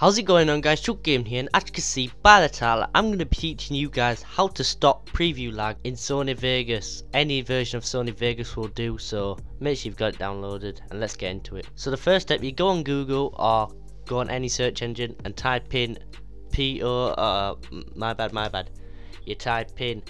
How's it going on guys, Chuckle Gaming here and as you can see by the title I'm going to be teaching you guys how to stop preview lag in Sony Vegas. Any version of Sony Vegas will do so make sure you've got it downloaded and let's get into it. So the first step you go on Google or go on any search engine and type in PO, uh, my bad my bad, you type in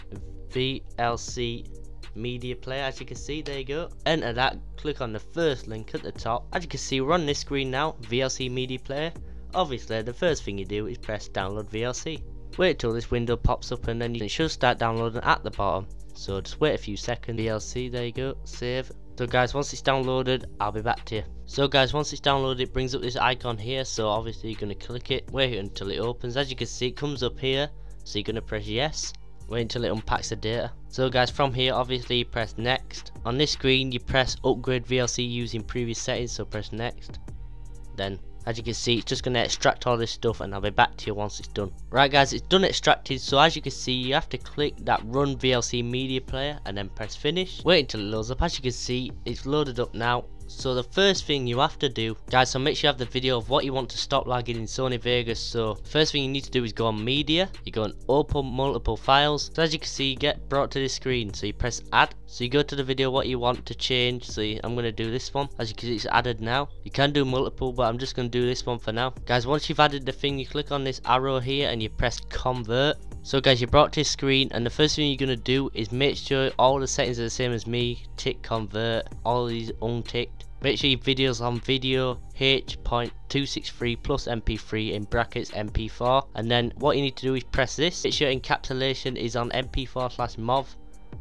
VLC media player as you can see there you go. Enter that click on the first link at the top. As you can see we're on this screen now VLC media player Obviously, the first thing you do is press download VLC. Wait till this window pops up and then you should start downloading at the bottom. So just wait a few seconds, VLC, there you go, save. So guys, once it's downloaded, I'll be back to you. So guys, once it's downloaded, it brings up this icon here, so obviously you're going to click it, wait until it opens. As you can see, it comes up here, so you're going to press yes. Wait until it unpacks the data. So guys, from here, obviously press next. On this screen, you press upgrade VLC using previous settings, so press next. Then as you can see it's just going to extract all this stuff and I'll be back to you once it's done. Right guys it's done extracted so as you can see you have to click that run VLC media player and then press finish. Wait until it loads up. As you can see it's loaded up now so the first thing you have to do, guys, so make sure you have the video of what you want to stop lagging in Sony Vegas. So first thing you need to do is go on media, you go and open multiple files. So as you can see, you get brought to this screen. So you press add. So you go to the video what you want to change. So I'm going to do this one. As you can see, it's added now. You can do multiple, but I'm just going to do this one for now. Guys, once you've added the thing, you click on this arrow here and you press convert. So guys, you're brought this screen and the first thing you're going to do is make sure all the settings are the same as me. Tick convert, all these unticked. Make sure your videos on video H.263 plus MP3 in brackets MP4 and then what you need to do is press this. Make sure encapsulation is on MP4 slash MOV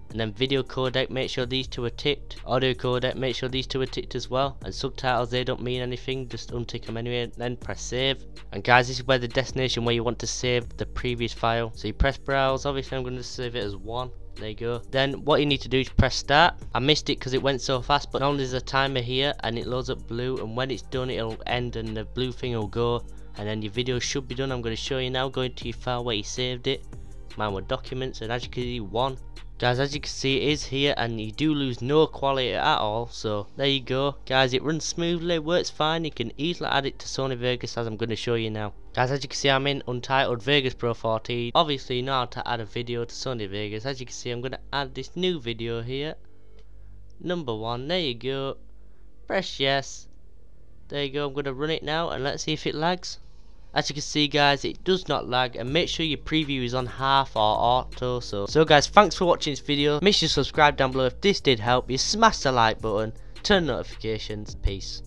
and then video codec make sure these two are ticked. Audio codec make sure these two are ticked as well. And subtitles they don't mean anything just untick them anyway and then press save. And guys this is where the destination where you want to save the previous file. So you press browse obviously I'm going to save it as one. There you go. Then what you need to do is press start. I missed it because it went so fast but now there's a timer here and it loads up blue and when it's done it'll end and the blue thing will go. And then your video should be done. I'm going to show you now going to your file where you saved it. Mine were documents and as you can see one guys as you can see it is here and you do lose no quality at all so there you go. Guys it runs smoothly works fine. You can easily add it to Sony Vegas as I'm going to show you now. Guys as you can see I'm in Untitled Vegas Pro 14 obviously you know how to add a video to Sony Vegas. As you can see I'm going to add this new video here. Number one there you go. Press yes. There you go I'm going to run it now and let's see if it lags as you can see guys it does not lag and make sure your preview is on half or auto so. So guys thanks for watching this video. Make sure you subscribe down below if this did help. You smash the like button. Turn notifications. Peace